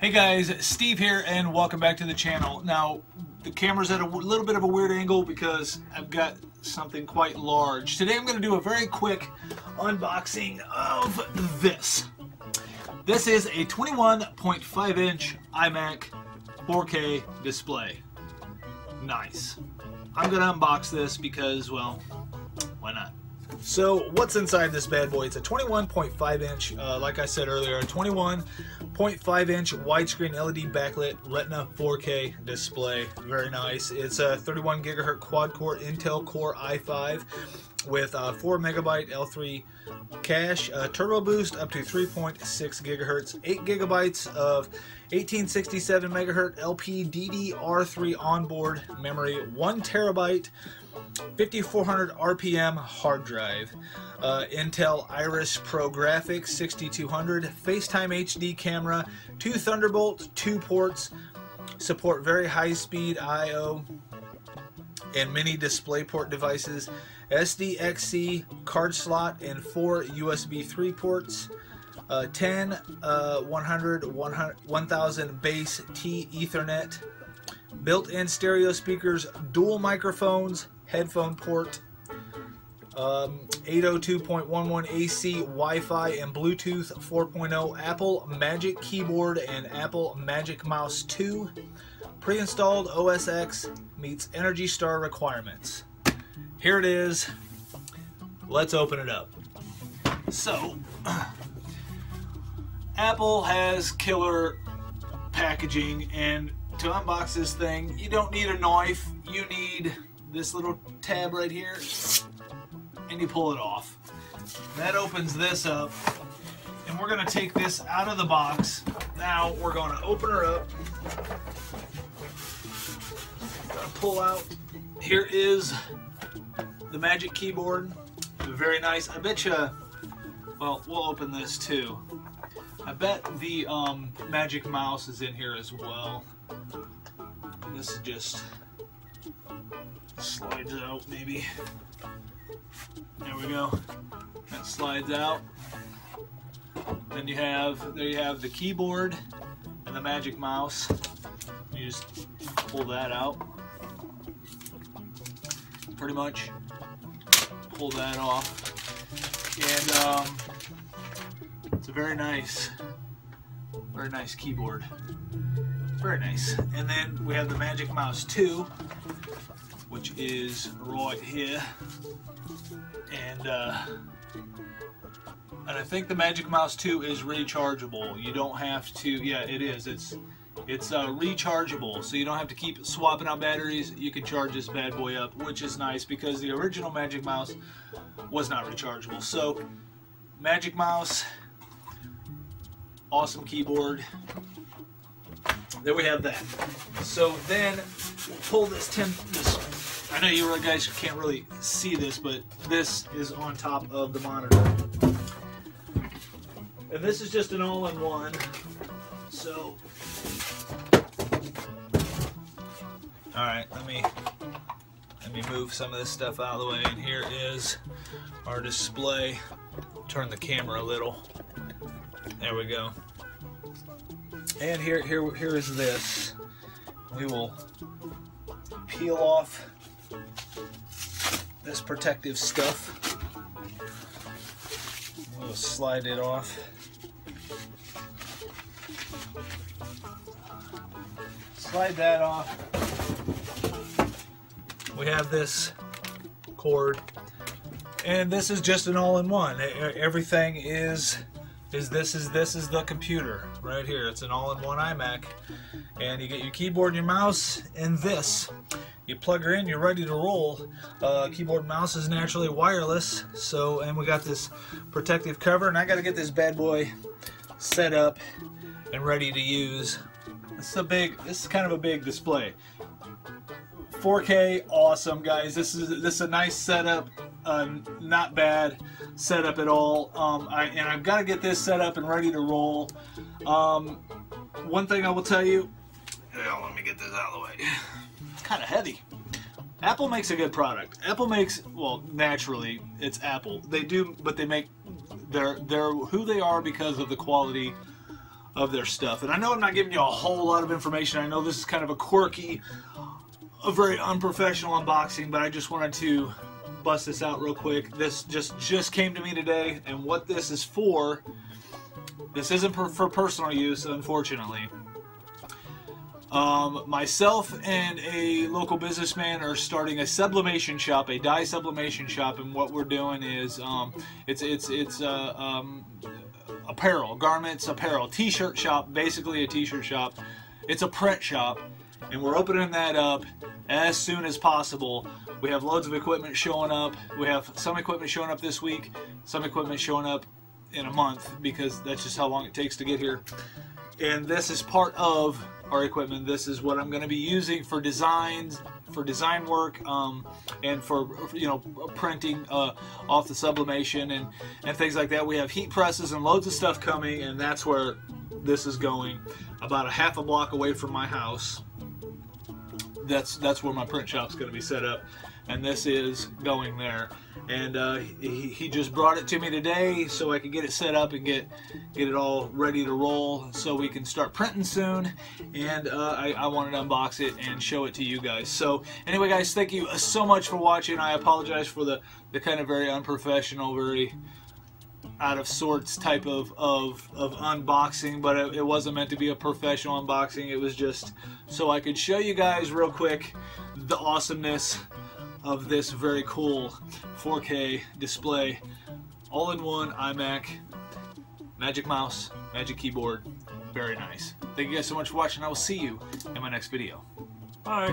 Hey guys, Steve here and welcome back to the channel. Now, the camera's at a little bit of a weird angle because I've got something quite large. Today I'm going to do a very quick unboxing of this. This is a 21.5 inch iMac 4K display. Nice. I'm going to unbox this because, well? So what's inside this bad boy? It's a 21.5 inch, uh, like I said earlier, a 21.5 inch widescreen LED backlit Retina 4K display. Very nice. It's a 31 gigahertz quad core Intel Core i5 with uh, 4 megabyte L3 cache, turbo boost up to 3.6 gigahertz, 8 gigabytes of 1867 megahertz LPDDR3 onboard memory, 1 terabyte 5400 RPM hard drive, uh, Intel Iris Pro graphics 6200, FaceTime HD camera, two Thunderbolt, two ports, support very high speed I/O and many DisplayPort devices, SDXC card slot, and four USB 3 ports. Uh, 10, uh, 100, 100, 1000 base T Ethernet, built-in stereo speakers, dual microphones, headphone port, um, 802.11 AC, Wi-Fi, and Bluetooth 4.0, Apple Magic Keyboard and Apple Magic Mouse 2. Pre-installed OS X meets Energy Star requirements. Here it is. Let's open it up. So, Apple has killer packaging and to unbox this thing, you don't need a knife. You need this little tab right here and you pull it off. That opens this up and we're going to take this out of the box. Now we're going to open her up. Gonna pull out. Here is the Magic Keyboard. Very nice. I bet you, well, we'll open this too. I bet the um, Magic Mouse is in here as well. This is just slides out maybe. There we go. That slides out. Then you have there you have the keyboard and the magic mouse. You just pull that out. Pretty much pull that off. And um, it's a very nice, very nice keyboard. Very nice. And then we have the Magic Mouse 2, which is right here. And uh, and I think the Magic Mouse 2 is rechargeable. You don't have to, yeah, it is. It's it's uh, rechargeable, so you don't have to keep swapping out batteries. You can charge this bad boy up, which is nice because the original Magic Mouse was not rechargeable. So, Magic Mouse, awesome keyboard. There we have that. So then, we'll pull this 10, this, I know you guys can't really see this, but this is on top of the monitor. And this is just an all-in-one. So, all right, let me let me move some of this stuff out of the way. And here is our display. Turn the camera a little. There we go. And here, here, here is this. We will peel off this protective stuff. We'll slide it off. Slide that off. We have this cord, and this is just an all-in-one. Everything is is this is this is the computer right here. It's an all-in-one iMac, and you get your keyboard and your mouse and this. You plug her in, you're ready to roll. Uh, keyboard mouse is naturally wireless, so and we got this protective cover, and I got to get this bad boy set up and ready to use. Is a big. This is kind of a big display. 4K, awesome, guys. This is this is a nice setup. Uh, not bad setup at all. Um, I, and I've got to get this set up and ready to roll. Um, one thing I will tell you. Yeah, let me get this out of the way. Kind of heavy. Apple makes a good product. Apple makes well naturally it's Apple. They do, but they make they're they're who they are because of the quality of their stuff. And I know I'm not giving you a whole lot of information. I know this is kind of a quirky, a very unprofessional unboxing, but I just wanted to bust this out real quick. This just just came to me today, and what this is for. This isn't for personal use, unfortunately. Um, myself and a local businessman are starting a sublimation shop, a dye sublimation shop, and what we're doing is um, it's it's it's uh, um, apparel, garments, apparel, t-shirt shop, basically a t-shirt shop. It's a print shop, and we're opening that up as soon as possible. We have loads of equipment showing up. We have some equipment showing up this week, some equipment showing up in a month because that's just how long it takes to get here. And this is part of our equipment. This is what I'm going to be using for designs, for design work, um, and for you know printing uh, off the sublimation and and things like that. We have heat presses and loads of stuff coming, and that's where this is going. About a half a block away from my house. That's that's where my print shop's going to be set up and this is going there. And uh, he, he just brought it to me today so I could get it set up and get get it all ready to roll so we can start printing soon. And uh, I, I wanted to unbox it and show it to you guys. So anyway, guys, thank you so much for watching. I apologize for the, the kind of very unprofessional, very out of sorts type of, of, of unboxing, but it, it, wasn't meant to be a professional unboxing. It was just so I could show you guys real quick the awesomeness of this very cool 4K display, all-in-one iMac, Magic Mouse, Magic Keyboard, very nice. Thank you guys so much for watching. I will see you in my next video. Bye.